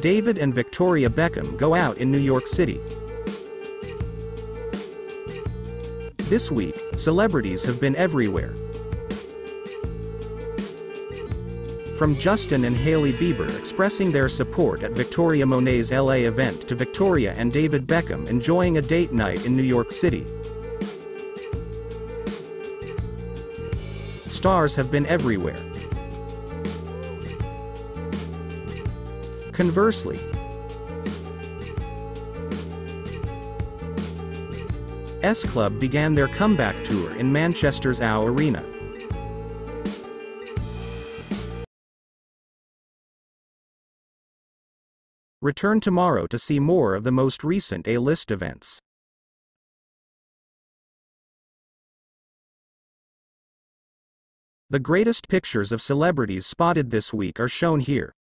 David and Victoria Beckham go out in New York City. This week, celebrities have been everywhere. From Justin and Hailey Bieber expressing their support at Victoria Monet's LA event to Victoria and David Beckham enjoying a date night in New York City. Stars have been everywhere. Conversely, S Club began their comeback tour in Manchester's AO Arena. Return tomorrow to see more of the most recent A-list events. The greatest pictures of celebrities spotted this week are shown here.